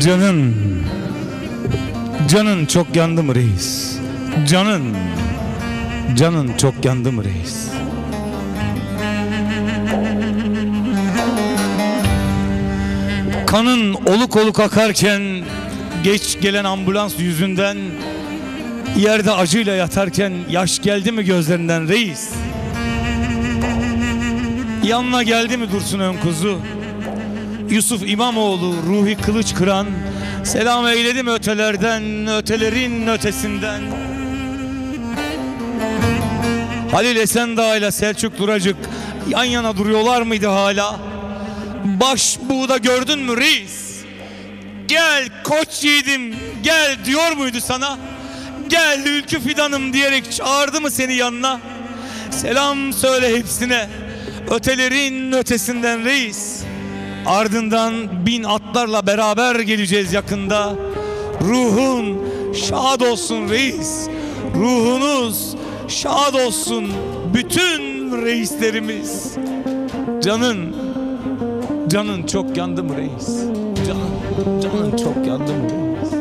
Canın, canın çok yandı mı reis? Canın, canın çok yandı mı reis? Kanın oluk oluk akarken geç gelen ambulans yüzünden yerde acıyla yatarken yaş geldi mi gözlerinden reis? Yanına geldi mi Dursun ön kuzu? Yusuf İmamoğlu Ruhi Kılıç Kıran Selam eyledim ötelerden ötelerin ötesinden Halil Esendağ ile Selçuk Duracık yan yana duruyorlar mıydı hala? Baş buğda gördün mü reis? Gel koç yiğidim gel diyor muydu sana? Gel ülkü fidanım diyerek çağırdı mı seni yanına? Selam söyle hepsine ötelerin ötesinden reis. Ardından bin atlarla beraber geleceğiz yakında. Ruhun şad olsun reis. Ruhunuz şad olsun bütün reislerimiz. Canın, canın çok yandı mı reis? Canın, canın çok yandı mı reis?